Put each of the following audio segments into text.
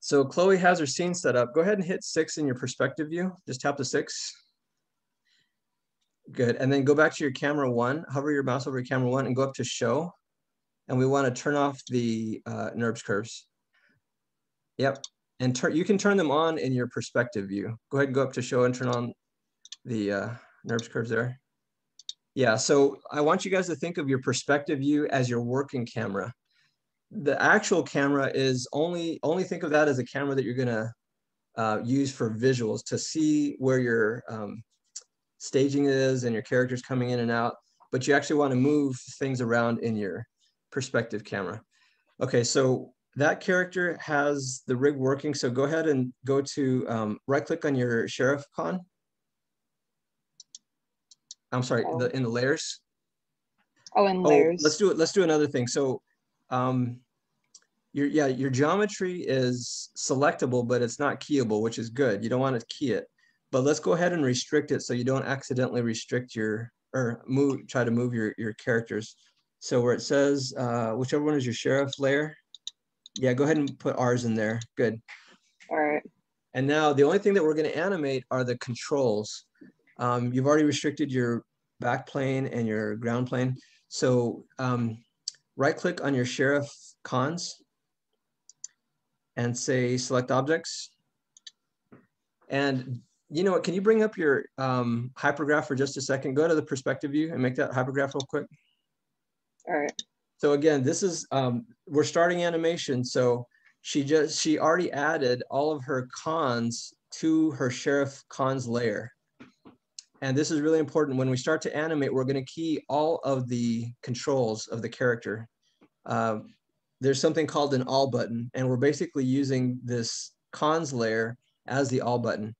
So Chloe has her scene set up. Go ahead and hit six in your perspective view. Just tap the six. Good. And then go back to your camera one, hover your mouse over your camera one and go up to show. And we want to turn off the uh, NURBS curves. Yep. And turn, you can turn them on in your perspective view. Go ahead and go up to show and turn on the uh, NURBS curves there. Yeah, so I want you guys to think of your perspective view as your working camera. The actual camera is only, only think of that as a camera that you're gonna uh, use for visuals to see where your um, staging is and your characters coming in and out, but you actually wanna move things around in your perspective camera. Okay, so that character has the rig working. So go ahead and go to um, right click on your sheriff con I'm sorry, oh. the in the layers. Oh, in oh, layers. Oh, let's do it. Let's do another thing. So, um, your yeah, your geometry is selectable, but it's not keyable, which is good. You don't want to key it, but let's go ahead and restrict it so you don't accidentally restrict your or move try to move your your characters. So where it says uh, whichever one is your sheriff layer, yeah, go ahead and put ours in there. Good. All right. And now the only thing that we're going to animate are the controls. Um, you've already restricted your back plane and your ground plane. So um, right click on your sheriff cons and say select objects. And you know what, can you bring up your um, hypergraph for just a second? Go to the perspective view and make that hypergraph real quick. All right. So again, this is, um, we're starting animation. So she just, she already added all of her cons to her sheriff cons layer. And this is really important. When we start to animate, we're going to key all of the controls of the character. Uh, there's something called an all button, and we're basically using this cons layer as the all button.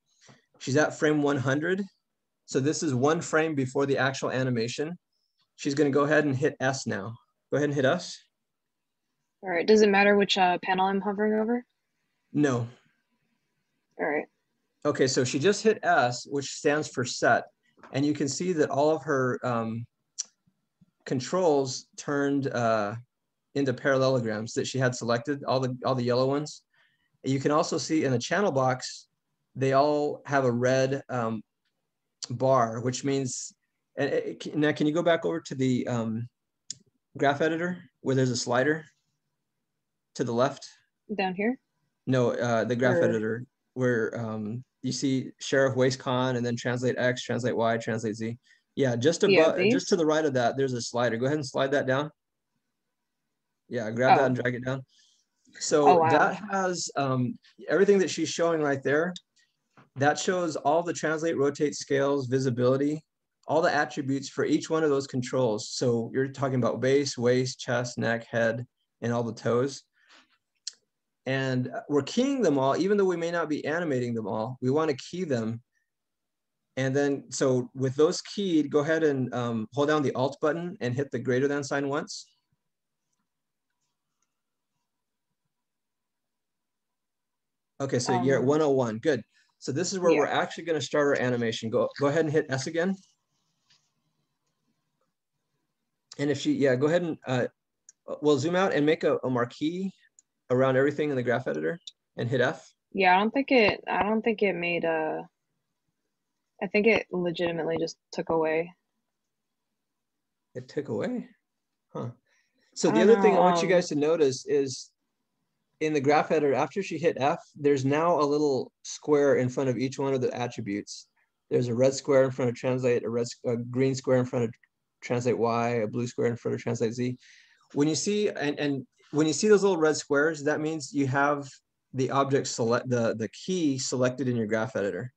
She's at frame 100. So this is one frame before the actual animation. She's going to go ahead and hit S now. Go ahead and hit S. All right. Does it matter which uh, panel I'm hovering over? No. All right. Okay, so she just hit S, which stands for set. And you can see that all of her um, controls turned uh, into parallelograms that she had selected, all the, all the yellow ones. You can also see in the channel box, they all have a red um, bar, which means, and it, now can you go back over to the um, graph editor where there's a slider to the left? Down here? No, uh, the graph or... editor where um, you see sheriff waist con and then translate X, translate Y, translate Z. Yeah, just above, yeah, just to the right of that, there's a slider. Go ahead and slide that down. Yeah, grab oh. that and drag it down. So oh, wow. that has um, everything that she's showing right there. That shows all the translate, rotate, scales, visibility, all the attributes for each one of those controls. So you're talking about base, waist, chest, neck, head, and all the toes and we're keying them all, even though we may not be animating them all, we want to key them. And then, so with those keyed, go ahead and um, hold down the Alt button and hit the greater than sign once. Okay, so um, you're at 101, good. So this is where yeah. we're actually gonna start our animation. Go, go ahead and hit S again. And if she, yeah, go ahead and, uh, we'll zoom out and make a, a marquee around everything in the graph editor and hit F? Yeah, I don't think it, I don't think it made a, I think it legitimately just took away. It took away? Huh. So the other know, thing I want um, you guys to notice is in the graph editor, after she hit F, there's now a little square in front of each one of the attributes. There's a red square in front of translate, a red, a green square in front of translate Y, a blue square in front of translate Z. When you see, and, and when you see those little red squares, that means you have the object select the, the key selected in your graph editor.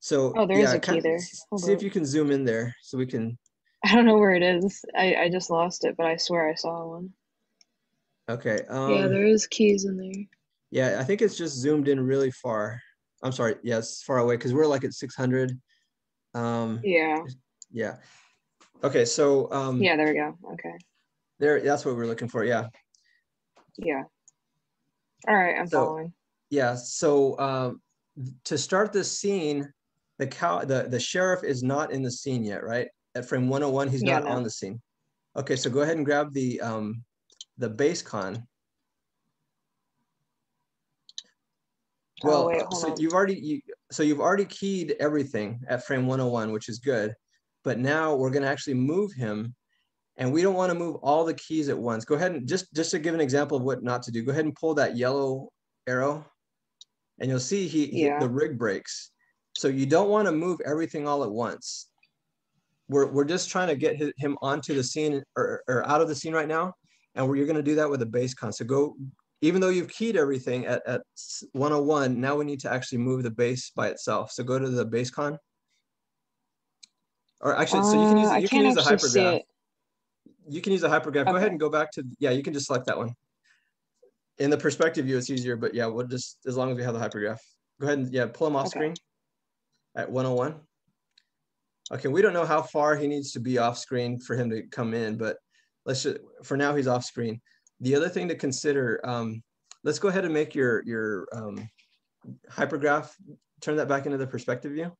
So oh, there yeah, is a key there. Hold see on. if you can zoom in there so we can. I don't know where it is. I, I just lost it, but I swear I saw one. Okay. Um, yeah, there is keys in there. Yeah, I think it's just zoomed in really far. I'm sorry. Yes, yeah, far away because we're like at 600. Um, yeah. Yeah. Okay, so um, yeah, there we go. Okay. There, that's what we're looking for. Yeah. Yeah. All right, I'm so, following. Yeah. So um, to start this scene, the cow, the the sheriff is not in the scene yet, right? At frame 101, he's yeah, not no. on the scene. Okay, so go ahead and grab the um, the base con. Oh, Well, wait, uh, so on. you've already you, so you've already keyed everything at frame 101, which is good. But now we're going to actually move him, and we don't want to move all the keys at once. Go ahead and just just to give an example of what not to do. Go ahead and pull that yellow arrow, and you'll see he, Yeah. the rig breaks. So you don't want to move everything all at once. We're we're just trying to get hi- him onto the scene or, or out of the scene right now, and we're, you're going to do that with a base con. So go even though you've keyed everything at, at 101, now we need to actually move the base by itself. So go to the base con. Or actually, so you can use, Uh, you can use see hypergraph. You can use a hypergraph. Go ahead and go back to, yeah, you can just select that one. In the perspective view, it's easier, but yeah, we'll just, as long as we have the hypergraph. Go ahead and, yeah, pull him off Okay. screen at 101. Okay, we don't know how far he needs to be off screen for him to come in, but let's just, for now, he's off screen. The other thing to consider, um, let's go ahead and make your, your um, hypergraph, turn that back into the perspective view.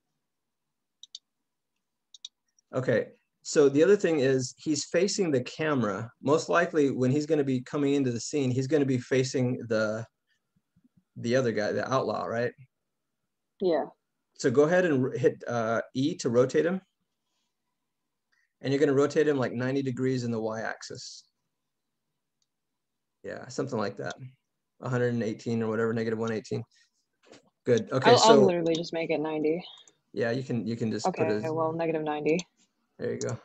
Okay, so the other thing is he's facing the camera. Most likely when he's gonna be coming into the scene, he's gonna be facing the, the other guy, the outlaw, right? Yeah. So go ahead and hit uh, E to rotate him. And you're gonna rotate him like 90 degrees in the Y axis. Yeah, something like that. 118 or whatever, negative 118. Good, okay, I'll, I'll so, literally just make it 90. yeah, you can, you can just put Okay, it. well, negative 90. There you go.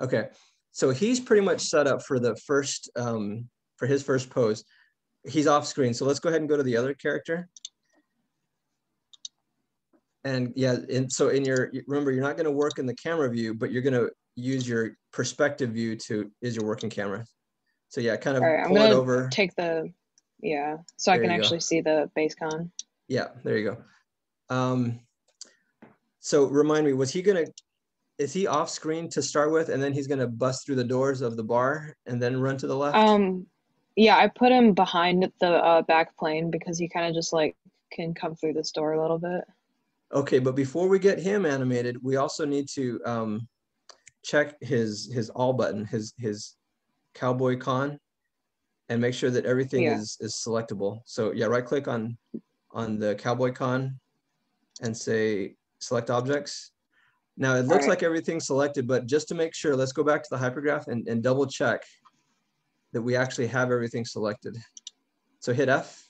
Okay, so he's pretty much set up for the first, um, for his first pose. He's off screen, so let's go ahead and go to the other character. And yeah, and so in your, remember, you're not gonna work in the camera view, but you're gonna use your perspective view to, is your working camera. So yeah, kind of All right, I'm gonna over. take the, yeah, so I can you go. actually see the base con. Yeah, there you go. Um, so remind me, was he gonna, is he off screen to start with, and then he's gonna bust through the doors of the bar and then run to the left? Um, yeah, I put him behind the uh, back plane because he kind of just like can come through this door a little bit. Okay, but before we get him animated, we also need to um, check his his all button, his his cowboy con, and make sure that everything Yeah. is is selectable. So yeah, right click on on the cowboy con and say select objects. Now it looks Alright. like everything's selected, but just to make sure, let's go back to the hypergraph and, and double check that we actually have everything selected. So hit F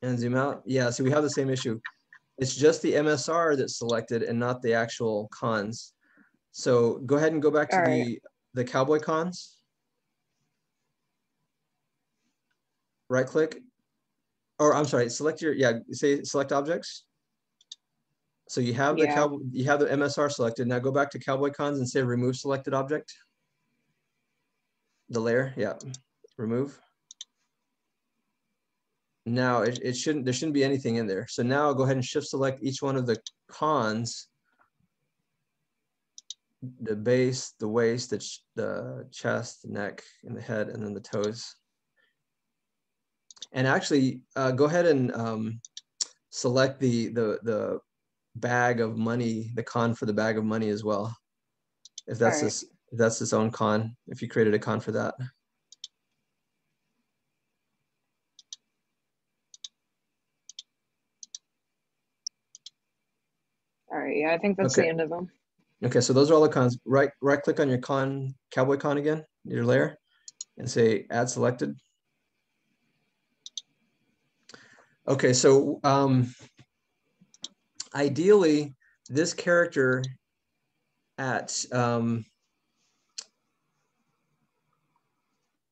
and zoom out. Yeah, so we have the same issue. It's just the MSR that's selected and not the actual cons. So go ahead and go back to All the, right. the cowboy cons. Right click, or I'm sorry, select your, yeah, say select objects. So you have the Yeah. cow, you have the MSR selected. Now go back to cowboy cons and say remove selected object. The layer, yeah, remove. Now it, it shouldn't, there shouldn't be anything in there. So now I'll go ahead and shift select each one of the cons. The base, the waist, the, ch- the chest, the neck, and the head, and then the toes. And actually, uh, go ahead and um, select the, the, the bag of money, the con for the bag of money as well. If that's Alright. this, if that's its own con, if you created a con for that. All right, yeah, I think that's the end of them. Okay, so those are all the cons. Right, right click on your con, cowboy con again, your layer, and say add selected. Okay, so um, ideally, this character at um,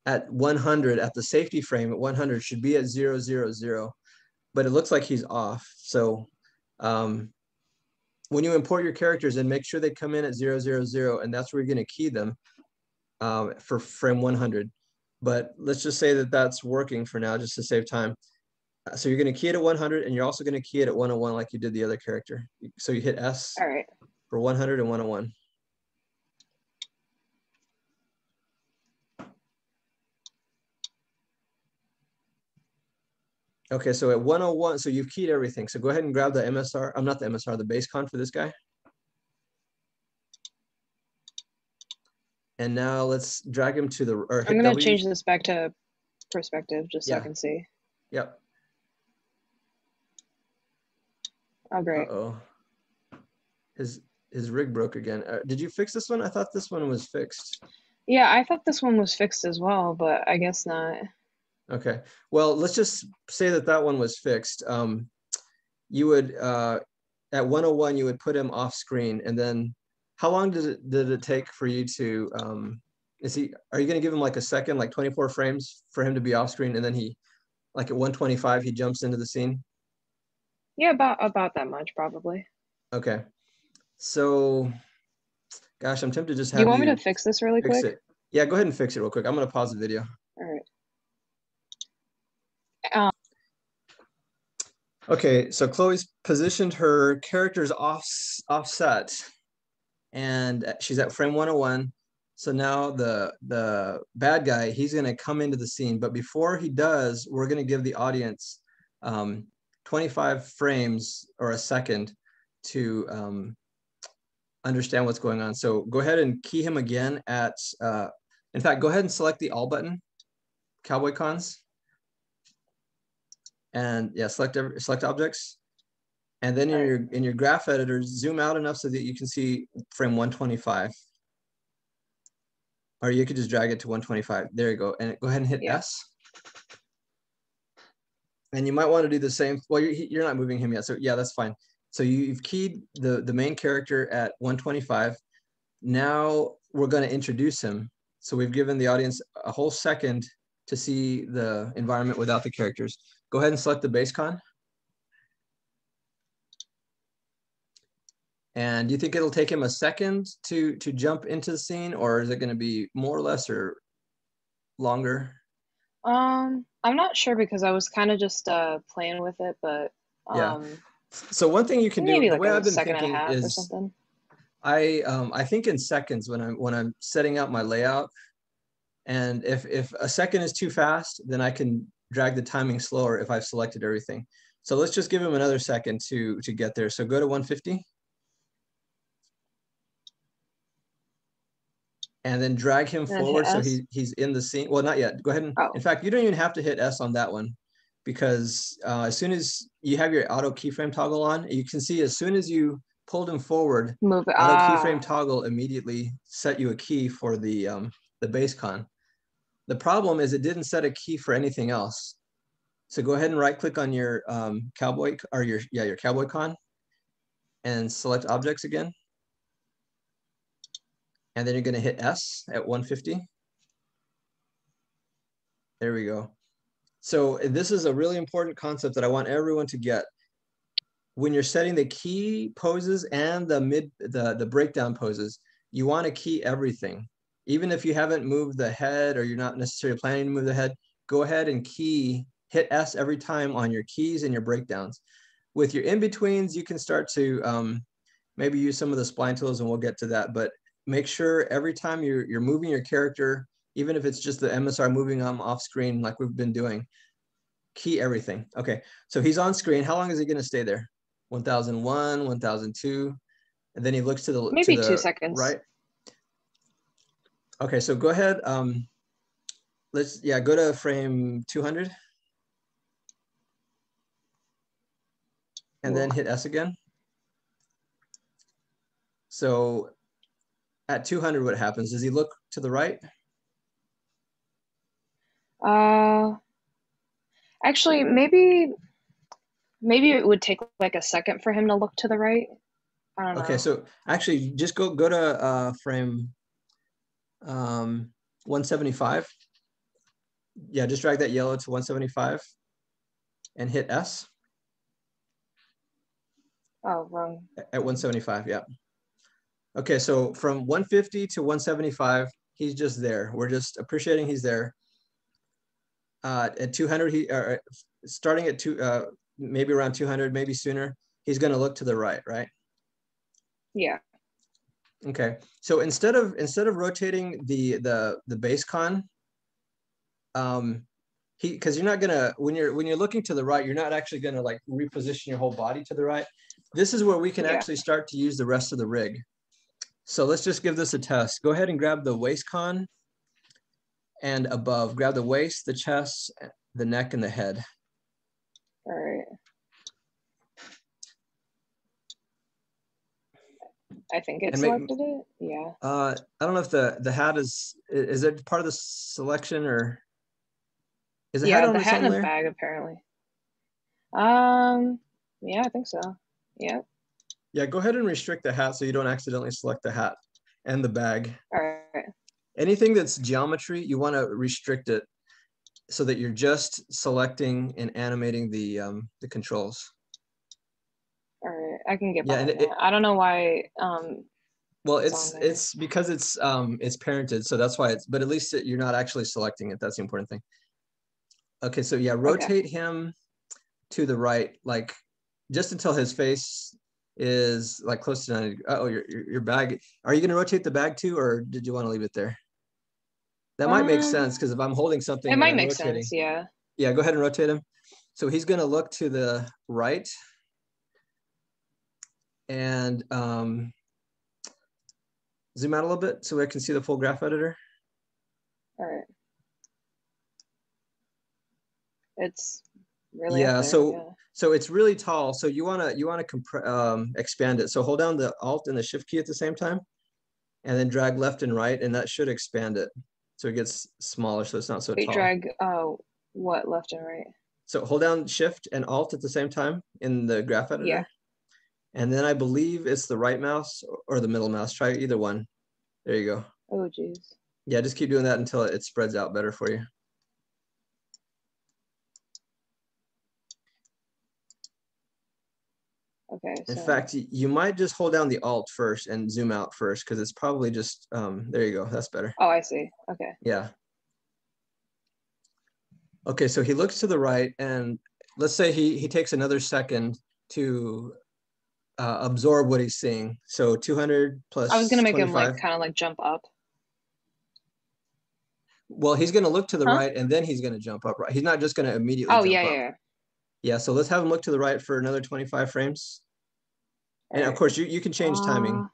at 100 at the safety frame at 100 should be at 000, but it looks like he's off. So um, when you import your characters and make sure they come in at 000, and that's where you're going to key them um, for frame 100. But let's just say that that's working for now, just to save time. So you're going to key it at 100, and you're also going to key it at 101 like you did the other character. So you hit S All right. for 100 and 101. Okay, so at 101, so you've keyed everything. So go ahead and grab the MSR. I'm not the MSR, the base con for this guy. And now let's drag him to the, or I'm gonna change this back to perspective just so I can see. Yep. Oh great. Uh-oh. His, his rig broke again. Uh, did you fix this one? I thought this one was fixed. Yeah, I thought this one was fixed as well, but I guess not. Okay, well, let's just say that that one was fixed. Um, you would, uh, at 101, you would put him off screen and then how long did it, did it take for you to, um, is he, are you gonna give him like a second, like 24 frames for him to be off screen and then he, like at 125, he jumps into the scene? Yeah, about about that much probably. Okay, so, gosh, I'm tempted to just have you want me to fix this really fix quick? it. Yeah, go ahead and fix it real quick. I'm gonna pause the video. All right. Okay, so Chloe's positioned her characters off offset, and she's at frame 101. So now the the bad guy, he's gonna come into the scene, but before he does, we're gonna give the audience um, 25 frames or a second to um, understand what's going on. So go ahead and key him again at, uh, in fact, go ahead and select the all button, Cowboy Cons and yeah, select every, select objects. And then in your in your graph editor, zoom out enough so that you can see frame 125. Or you could just drag it to 125. There you go. And go ahead and hit Yeah. S. And you might want to do the same. Well, you're, you're not moving him yet. So yeah, that's fine. So you- you've keyed the, the main character at 125. Now we're going to introduce him. So we've given the audience a whole second to see the environment without the characters. Go ahead and select the base con. And do you think it'll take him a second to to jump into the scene, or is it going to be more or less or longer? Um, I'm not sure because I was kind of just uh playing with it, but Yeah. um, So one thing you can do, maybe the like way a I've been second and a thinking half or is, something. I um, I think in seconds when I'm when I'm setting out my layout, and if if a second is too fast, then I can drag the timing slower if I've selected everything. So let's just give him another second to to get there. So go to 150. And then drag him forward so he, he's in the scene. Well, not yet. Go ahead and, Oh. in fact, you don't even have to hit S on that one because uh, as soon as you have your auto keyframe toggle on, you can see as soon as you pulled him forward, Move it. auto Ah, keyframe toggle immediately set you a key for the um, the base con. The problem is it didn't set a key for anything else. So go ahead and right click on your um, cowboy or your yeah your cowboy con and select objects again. And then you're going to hit S at 150. There we go. So this is a really important concept that I want everyone to get. When you're setting the key poses and the mid the the breakdown poses, you want to key everything. Even if you haven't moved the head or you're not necessarily planning to move the head, go ahead and key hit S every time on your keys and your breakdowns. With your in-betweens, you can start to um, maybe use some of the spline tools and we'll get to that, but make sure every time you're, you're moving your character, even if it's just the MSR moving them off screen like we've been doing, key everything. Okay, so he's on screen. How long is he gonna stay there? 1001, 1002, and then he looks to the to Maybe two seconds. Right. Okay, so go ahead. Um, let's yeah, go to frame 200. And then hit S again. So at 200, what happens? Does he look to the right? Uh, actually, maybe maybe it would take like a second for him to look to the right. I don't know. Okay, so actually just go go to uh, frame um, 175. Yeah, just drag that yellow to 175 and hit S oh, wrong. at 175. Yeah. Okay, so from 150 to 175, he's just there. We're just appreciating he's there. Uh, at 200, he uh, starting at two, uh, maybe around 200, maybe sooner. He's going to look to the right, right? Yeah. Okay, so instead of instead of rotating the the the base con, um, he because you're not gonna when you're when you're looking to the right, you're not actually gonna like reposition your whole body to the right. This is where we can Yeah. actually start to use the rest of the rig. So let's just give this a test. Go ahead and grab the waist con and above. Grab the waist, the chest, the neck, and the head. All right. I think it And make- selected it. Yeah. Uh, I don't know if the the hat is is it part of the selection or is the yeah, hat on the hat and the bag apparently. Um. Yeah, I think so. Yeah. Yeah, go ahead and restrict the hat so you don't accidentally select the hat and the bag. All right. Anything that's geometry, you want to restrict it so that you're just selecting and animating the um, the controls. All right. I can get Yeah, and it- that. I don't know why. Um. Well, It's it's on there. it's because it's um it's parented, so that's why it's. But at least it, you're not actually selecting it. That's the important thing. Okay, so yeah, rotate him to the right, like just until his face is like close to 90. Oh, your your bag. Are you going to rotate the bag too, or did you want to leave it there? That might make Um, sense because if I'm holding something, It might I'm make rotating- sense. Yeah. Yeah, go ahead and rotate him. So he's going to look to the right. And um, zoom out a little bit so I can see the full graph editor. All right. It's really. Yeah, so- yeah. So it's really tall. So you want to you want to compre- um, expand it. So hold down the Alt and the Shift key at the same time, and then drag left and right, and that should expand it. So it gets smaller, so it's not so Wait, tall. drag. Oh, what left and right? So hold down Shift and Alt at the same time in the graph editor. Yeah. And then I believe it's the right mouse or the middle mouse. Try either one. There you go. Oh, geez. Yeah, just keep doing that until it spreads out better for you. Okay. In so- fact, you might just hold down the Alt first and zoom out first because it's probably just, um, there you go. That's better. Oh, I see. Okay. Yeah. Okay, so he looks to the right and let's say he, he takes another second to uh, absorb what he's seeing. So 200 plus I was gonna make him like kind of like jump up. Well, he's going to look to the Huh? right and then he's going to jump up. Right. He's not just going to immediately. Oh yeah, up. yeah, yeah. So let's have him look to the right for another 25 frames. And of course, you, you can change timing Uh,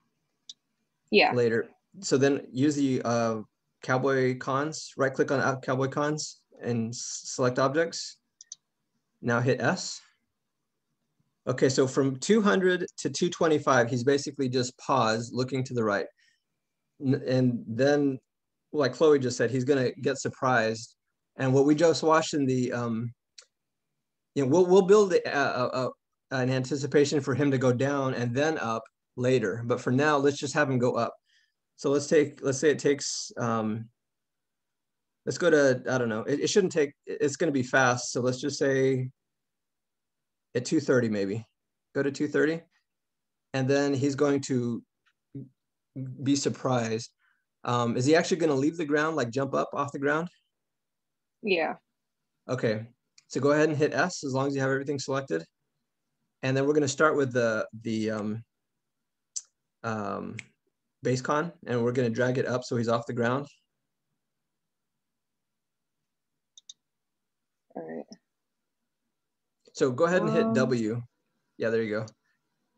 Yeah. later. So then use the uh, cowboy cons, right click on cowboy cons and select objects. Now hit S. Okay, so from 200 to 225, he's basically just paused, looking to the right. And then, like Chloe just said, he's gonna get surprised. And what we just watched in the, um, you know, we'll, we'll build uh, uh, uh, an anticipation for him to go down and then up later. But for now, let's just have him go up. So let's take, let's say it takes, um, let's go to, I don't know, it, it shouldn't take, it's gonna be fast. So let's just say at 230 maybe, go to 230. And then he's going to be surprised. Um, is he actually gonna leave the ground, like jump up off the ground? Yeah. Okay, so go ahead and hit S as long as you have everything selected. And then we're gonna start with the, the um, um, base con, and we're gonna drag it up so he's off the ground. All right. So go ahead and hit Um, W. Yeah, there you go.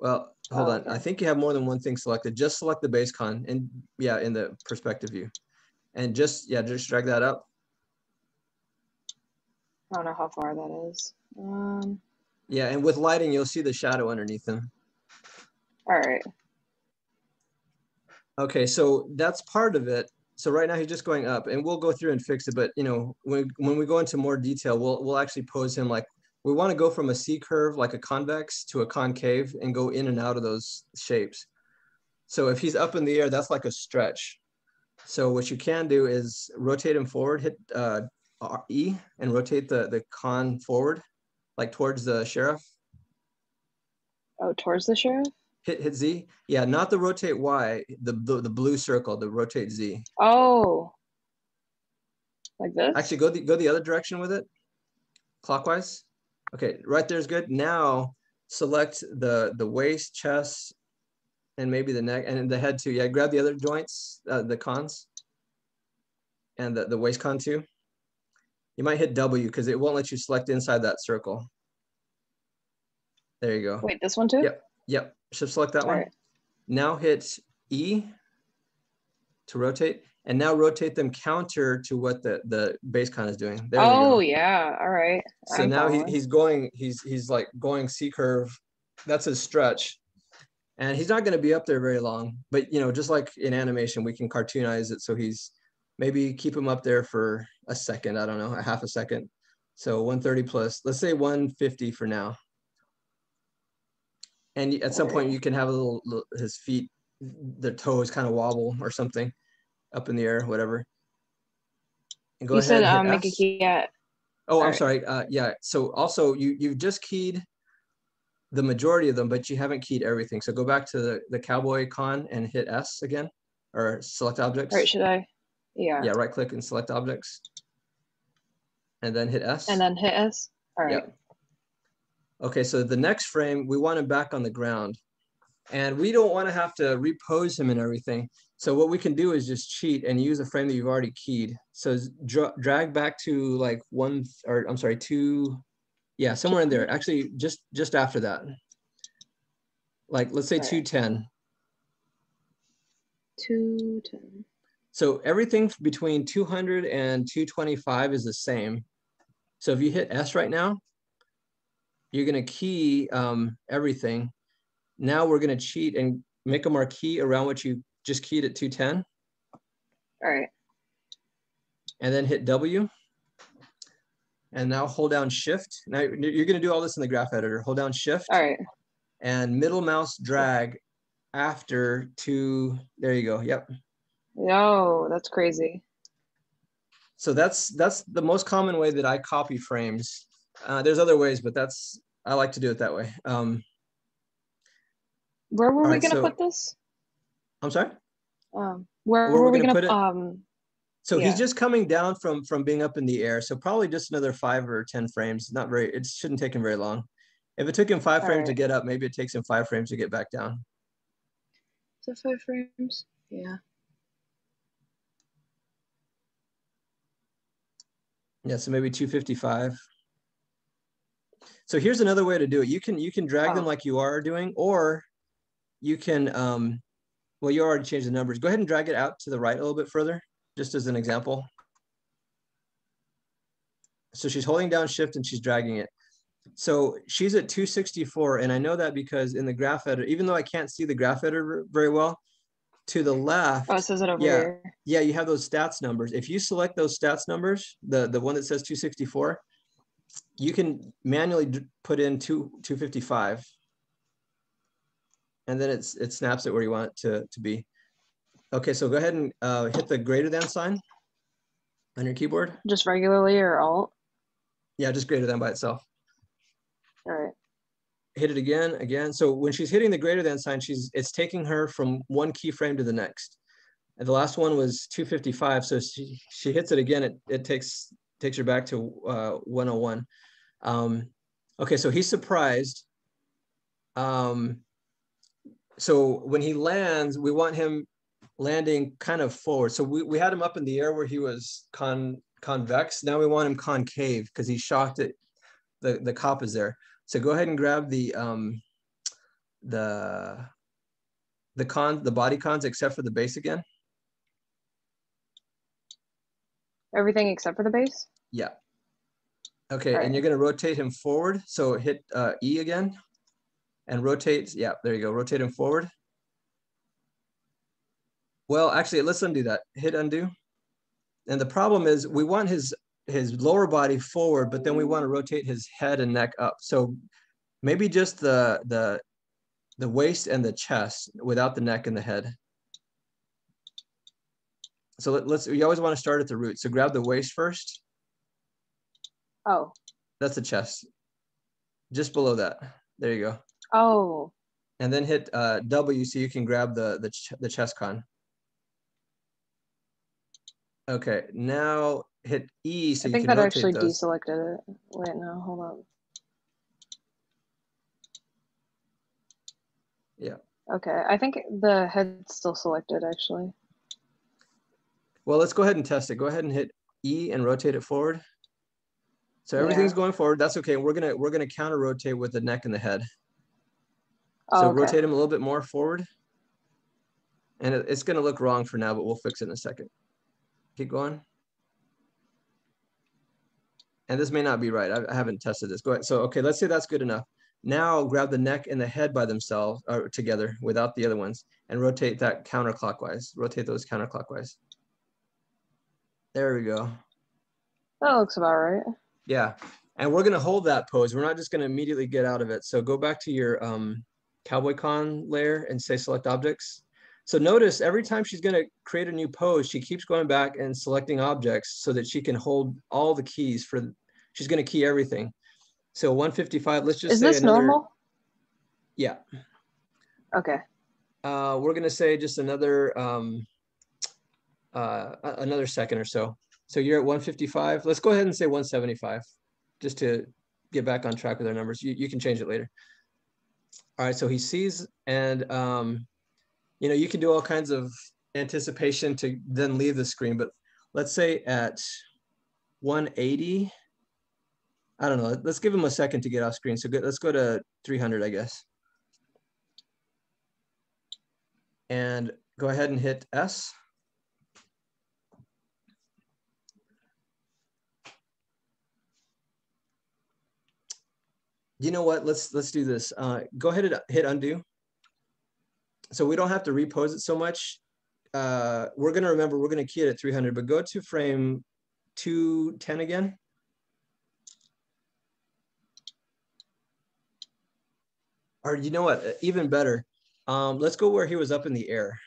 Well, hold Oh, on. I think you have more than one thing selected. Just select the base con and yeah, in the perspective view. And just, yeah, just drag that up. I don't know how far that is. Um. Yeah, and with lighting, you'll see the shadow underneath them. All right. Okay, so that's part of it. So right now he's just going up and we'll go through and fix it. But you know, when, when we go into more detail, we'll, we'll actually pose him like, we want to go from a C curve, like a convex to a concave and go in and out of those shapes. So if he's up in the air, that's like a stretch. So what you can do is rotate him forward, hit uh, E and rotate the, the con forward, like towards the sheriff. Oh, towards the sheriff. Hit, hit Z. Yeah, not the rotate Y, the, the, the blue circle, the rotate Z. Oh. Like this. Actually, go the go the other direction with it, clockwise. Okay, right there is good. Now select the the waist, chest, and maybe the neck and the head too. Yeah, grab the other joints, uh, the cons, and the the waist con too. You might hit W because it won't let you select inside that circle. There you go. Wait, this one too. Yep. Yep. Should select that All one. right. Now hit E to rotate. And now rotate them counter to what the, the base con is doing. There Oh, yeah. All right. So I'm now he, he's going, he's, he's like going C curve. That's his stretch. And he's not gonna be up there very long, but you know, just like in animation, we can cartoonize it. So he's, maybe keep him up there for a second, I don't know, a half a second. So 130 plus, let's say 150 for now. And at some point you can have a little, little- his feet, their toes kind of wobble or something up in the air, whatever. And go you ahead. said um, make a key at. Oh, I'm sorry. Uh, yeah. So also you you've just keyed the majority of them, but you haven't keyed everything. So go back to the, the cowboy con and hit S again, or select objects. All right, should I? Yeah. Yeah, right click and select objects. And then hit S. And then hit S. All right. Yep. Okay, so the next frame, we want him back on the ground. And we don't want to have to repose him and everything. So what we can do is just cheat and use a frame that you've already keyed. So dra- drag back to like one, or I'm sorry, two, yeah, somewhere in there. Actually, just just after that. Like, let's say Alright. 210. Two ten. So everything between 200 and 225 is the same. So if you hit S right now, you're gonna key um, everything. Now we're gonna cheat and make a marquee around what you just keyed at 210 All right. and then hit W. And now hold down shift. Now you're gonna do all this in the graph editor. Hold down shift All right. and middle mouse drag after two, there you go, yep. Yo, that's crazy. So that's that's the most common way that I copy frames. Uh, there's other ways, but that's I like to do it that way. Um, Where were we right, gonna so- put this? I'm sorry. Um, where Where were we gonna gonna, put it? um? So Yeah. he's just coming down from from being up in the air. So probably just another five or ten frames. Not very. It shouldn't take him very long. If it took him five frames to get up, maybe it takes him five frames to get back down. Is it five frames? Yeah. Yeah, so maybe 255. So here's another way to do it. You can you can drag them like you are doing, or you can um well you already changed the numbers. Go ahead and drag it out to the right a little bit further, just as an example. So she's holding down shift and she's dragging it. So she's at 264, and I know that because in the graph editor, even though I can't see the graph editor very well, to the left, Oh, it says it over Yeah. here. yeah, you have those stats numbers. If you select those stats numbers, the, the one that says 264, you can manually put in two, 255. And then it's, it snaps it where you want it to, to be. Okay, so go ahead and uh, hit the greater than sign on your keyboard. Just regularly or alt? Yeah, just greater than by itself. All right. Hit it again, again. So when she's hitting the greater than sign, she's it's taking her from one keyframe to the next. And the last one was 255. So she, she hits it again, it, it takes takes her back to uh, 101. Um, okay, so he's surprised. Um, so when he lands, we want him landing kind of forward. So we, we had him up in the air where he was con convex. Now we want him concave because he's shocked that the, the cop is there. So go ahead and grab the um, the the con the body cons except for the base again. Everything except for the base? Yeah. Okay, Alright. and you're gonna rotate him forward. So hit uh, E again and rotate. Yeah, there you go. Rotate him forward. Well, actually, let's undo that. Hit undo. And the problem is we want his his lower body forward, but then we want to rotate his head and neck up. So maybe just the the the waist and the chest without the neck and the head. So let, let's, you always want to start at the root. So grab the waist first. Oh. That's the chest. Just below that. There you go. Oh. And then hit uh, W so you can grab the the, ch the chest con. Okay, now hit E so I think that actually those. deselected it. Wait, no, hold on. Yeah. Okay, I think the head's still selected actually. Well, let's go ahead and test it. Go ahead and hit E and rotate it forward. So everything's Yeah. going forward. That's okay. We're gonna we're gonna counter rotate with the neck and the head. Oh, So okay. rotate him a little bit more forward. And it, it's gonna look wrong for now, but we'll fix it in a second. Keep going. And this may not be right. I, I haven't tested this. Go ahead. So, okay, let's say that's good enough. Now grab the neck and the head by themselves or together without the other ones and rotate that counterclockwise. Rotate those counterclockwise. There we go. That looks about right. Yeah. And we're gonna hold that pose. We're not just gonna immediately get out of it. So go back to your um, Cowboy Con layer and say select objects. So notice every time she's gonna create a new pose, she keeps going back and selecting objects so that she can hold all the keys for, she's gonna key everything. So 155, let's just Is say this another, normal? Yeah. Okay. Uh, we're gonna say just another, um, uh, another second or so. So you're at 155. Let's go ahead and say 175, just to get back on track with our numbers. You, you can change it later. All right, so he sees and, um, you know, you can do all kinds of anticipation to then leave the screen, but let's say at 180, I don't know, let's give him a second to get off screen. So let's go to 300, I guess. And go ahead and hit S. You know what? Let's let's do this. Uh, go ahead and hit undo. So we don't have to repose it so much. Uh, we're gonna remember we're gonna key it at 300, but go to frame 210 again. Or you know what? Even better. Um, let's go where he was up in the air.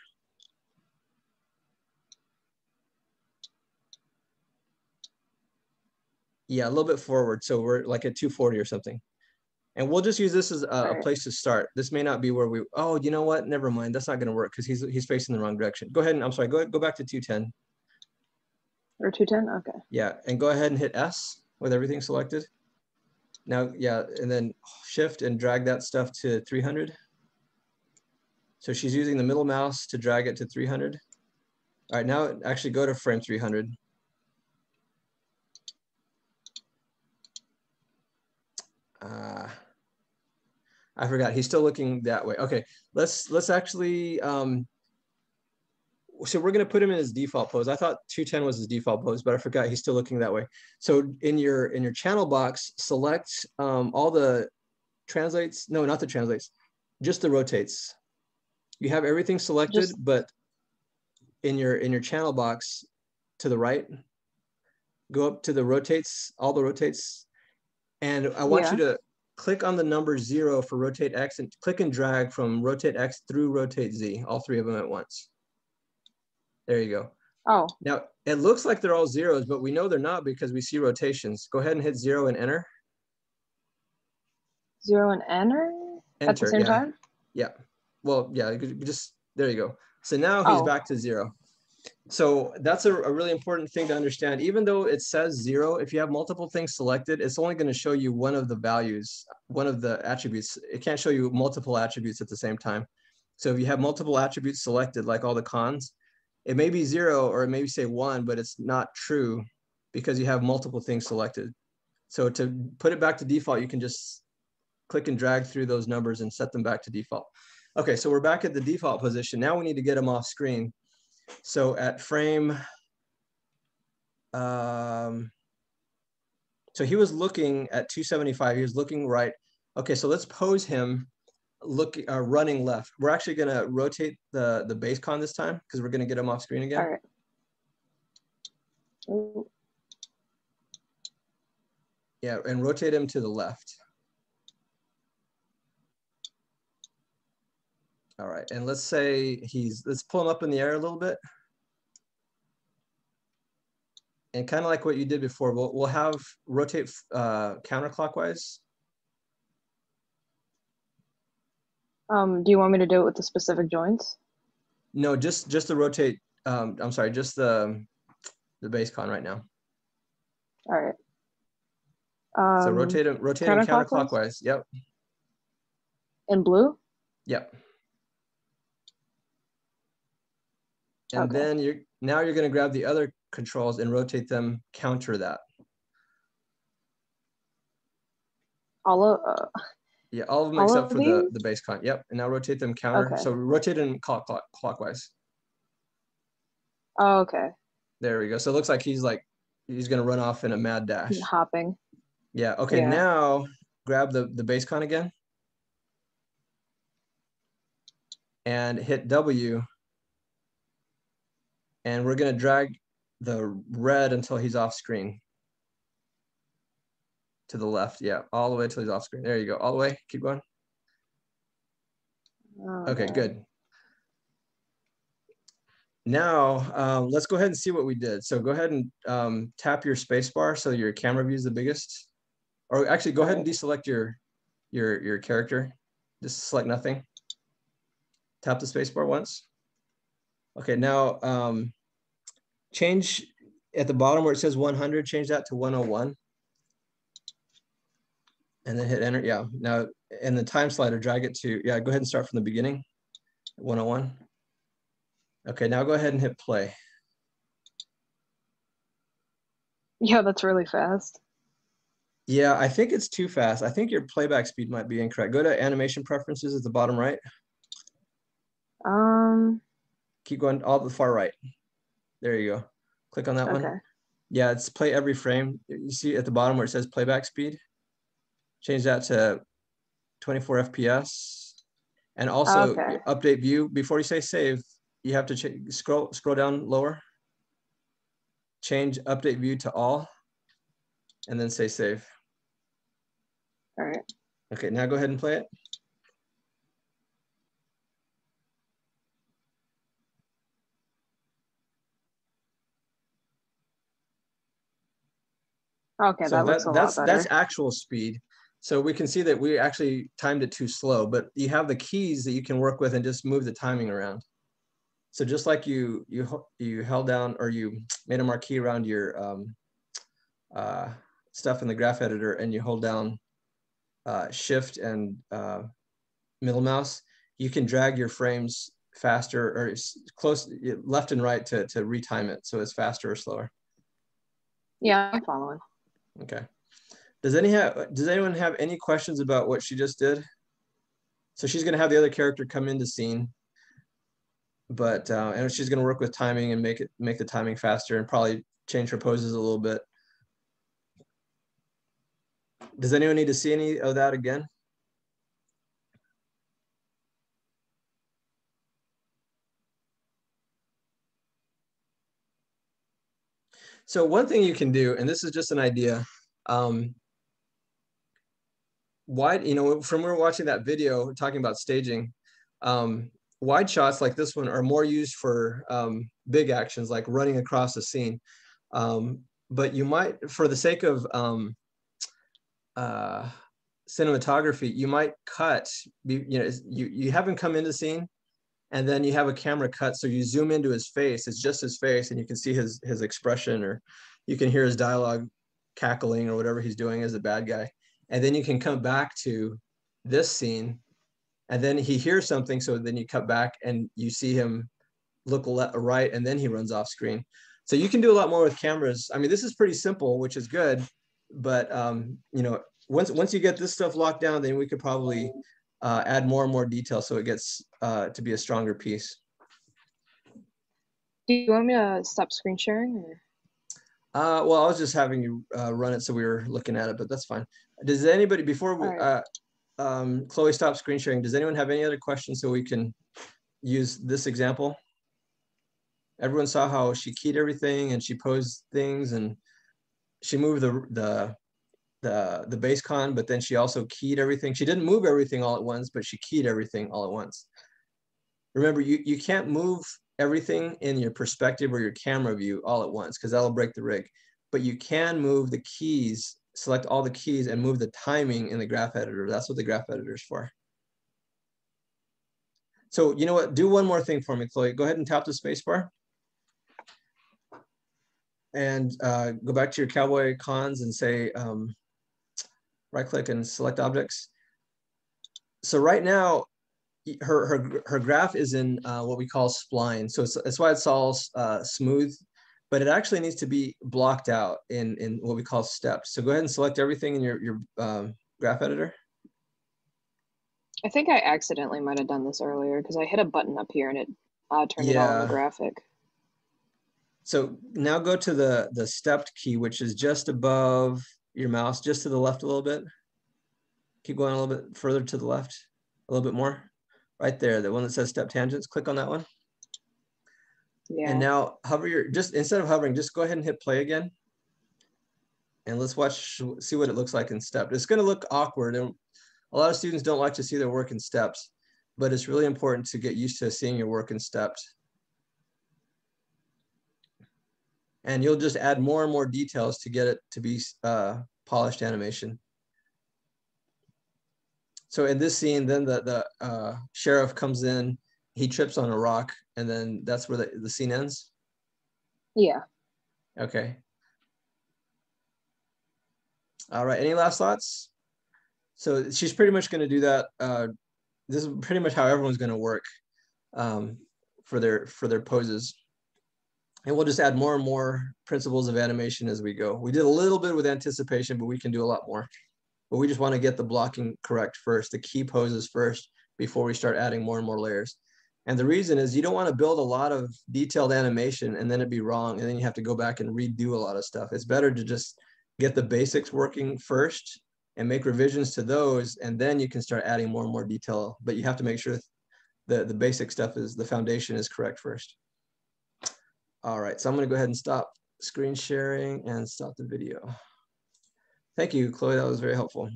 Yeah, a little bit forward. So we're like at 240 or something. And we'll just use this as a, a place to start. This may not be where we, oh, you know what? Never mind. That's not going to work because he's, he's facing the wrong direction. Go ahead and, I'm sorry, go, go back to 210. Or 210? Okay. Yeah, and go ahead and hit S with everything selected. Now, yeah, and then shift and drag that stuff to 300. So she's using the middle mouse to drag it to 300. All right, now actually go to frame 300. Uh, I forgot, he's still looking that way. Okay, let's let's actually, um, so we're gonna put him in his default pose. I thought 210 was his default pose, but I forgot he's still looking that way. So in your in your channel box, select um, all the translates. No, not the translates, just the rotates. You have everything selected, Just- but in your in your channel box to the right, go up to the rotates, all the rotates, and I want you to click on the number zero for rotate X and click and drag from rotate X through rotate Z, all three of them at once. There you go. Oh, Now, it looks like they're all zeros, but we know they're not because we see rotations. Go ahead and hit zero and enter. zero and enter at the same yeah. time? Yeah. Well, yeah, just, there you go. So now he's Oh. back to zero. So that's a, a really important thing to understand. Even though it says zero, if you have multiple things selected, it's only going to show you one of the values, one of the attributes. It can't show you multiple attributes at the same time. So if you have multiple attributes selected, like all the cons, it may be zero or it may say one, but it's not true because you have multiple things selected. So to put it back to default, you can just click and drag through those numbers and set them back to default. Okay, so we're back at the default position. Now we need to get them off screen. So at frame, um, so he was looking at 275, he was looking right. Okay, so let's pose him look uh, running left. We're actually gonna rotate the, the base con this time because we're gonna get him off screen again. All right. Ooh, Yeah, and rotate him to the left. All right, and let's say he's, let's pull him up in the air a little bit. And kind of like what you did before, we'll, we'll have rotate uh, counterclockwise. Um, do you want me to do it with the specific joints? No, just just the rotate. Um, I'm sorry, just the the base con right now. All right. Um, So rotate him, rotate him counterclockwise? counterclockwise. Yep, in blue? yep. And Okay. then you're now you're going to grab the other controls and rotate them counter that. All of, uh, Yeah, all of them All except of for the, these? the base con. Yep, and now rotate them counter. Okay. So rotate and clock, clock, clockwise. Oh, okay. There we go. So it looks like he's like he's gonna run off in a mad dash. He's hopping. Yeah. Okay. Yeah. Now grab the the base con again and hit W. And we're gonna drag the red until he's off screen. To the left. Yeah. All the way till he's off screen. There you go. All the way. Keep going. Okay. Good. Now, um, let's go ahead and see what we did. So go ahead and um, tap your space bar so your camera view is the biggest. Or actually, go ahead and deselect your, your, your character. Just select nothing. Tap the space bar once. Okay, now um, change at the bottom where it says 100, change that to 101. And then hit enter. Yeah, now in the time slider, drag it to, yeah, go ahead and start from the beginning, 101. Okay, now go ahead and hit play. Yeah, that's really fast. Yeah, I think it's too fast. I think your playback speed might be incorrect. Go to animation preferences at the bottom right. Um. Keep going all the far right. There you go. Click on that Okay. one. Yeah, it's play every frame. You see at the bottom where it says playback speed. Change that to 24 FPS. And also Okay. update view. Before you say save, you have to scroll scroll down lower. Change update view to all. And then say save. All right. Okay, now go ahead and play it. Okay, so that looks a that's lot that's actual speed. So we can see that we actually timed it too slow, but you have the keys that you can work with and just move the timing around. So just like you you you held down or you made a marquee around your um, uh, stuff in the graph editor and you hold down uh, shift and uh, middle mouse, you can drag your frames faster or close left and right to to retime it so it's faster or slower. yeah, I'm following. Okay. Does any have does anyone have any questions about what she just did? So she's gonna have the other character come into scene, but uh, and she's gonna work with timing and make it make the timing faster and probably change her poses a little bit. Does anyone need to see any of that again? So one thing you can do, and this is just an idea, um, wide, you know, from we're watching that video talking about staging, um, wide shots like this one are more used for um, big actions like running across a scene. Um, but you might, for the sake of um, uh, cinematography, you might cut, you, you know, you, you haven't come into scene and then you have a camera cut. So you zoom into his face, it's just his face and you can see his, his expression or you can hear his dialogue cackling or whatever he's doing as a bad guy. And then you can come back to this scene and then he hears something. So then you cut back and you see him look right and then he runs off screen. So you can do a lot more with cameras. I mean, this is pretty simple, which is good. But um, you know, once once you get this stuff locked down, then we could probably uh, add more and more detail so it gets uh, to be a stronger piece. Do you want me to stop screen sharing? Or? Uh, well, I was just having you uh, run it so we were looking at it, but that's fine. Does anybody before we, right. uh, um, Chloe stop screen sharing? Does anyone have any other questions so we can use this example? Everyone saw how she keyed everything and she posed things and she moved the the the the base con, but then she also keyed everything. She didn't move everything all at once, but she keyed everything all at once. Remember, you you can't move everything in your perspective or your camera view all at once because that'll break the rig. But you can move the keys, select all the keys and move the timing in the graph editor. That's what the graph editor is for. So you know what, do one more thing for me, Chloe. Go ahead and tap the space bar. And uh, go back to your cowboy cons and say, um, right click and select objects. So right now, her, her, her graph is in uh, what we call spline. So it's, that's why it's all uh, smooth, but it actually needs to be blocked out in, in what we call steps. So go ahead and select everything in your, your um, graph editor. I think I accidentally might have done this earlier because I hit a button up here and it uh, turned it all in Yeah. the graphic. So now go to the, the stepped key, which is just above your mouse, just to the left a little bit. Keep going a little bit further to the left, a little bit more. Right there, the one that says step tangents, click on that one. Yeah. And now hover your, just instead of hovering, just go ahead and hit play again. And let's watch, see what it looks like in step. It's gonna look awkward and a lot of students don't like to see their work in steps, but it's really important to get used to seeing your work in steps. And you'll just add more and more details to get it to be uh, polished animation. So in this scene, then the, the uh, sheriff comes in, he trips on a rock, and then that's where the, the scene ends? Yeah. Okay. All right, any last thoughts? So she's pretty much gonna do that. Uh, this is pretty much how everyone's gonna work um, for their for their poses. And we'll just add more and more principles of animation as we go. We did a little bit with anticipation, but we can do a lot more but we just want to get the blocking correct first, the key poses first, before we start adding more and more layers. And the reason is you don't want to build a lot of detailed animation and then it be wrong. And then you have to go back and redo a lot of stuff. It's better to just get the basics working first and make revisions to those. And then you can start adding more and more detail, but you have to make sure the, the basic stuff is the foundation is correct first. All right, so I'm gonna go ahead and stop screen sharing and stop the video. Thank you, Chloe. That was very helpful.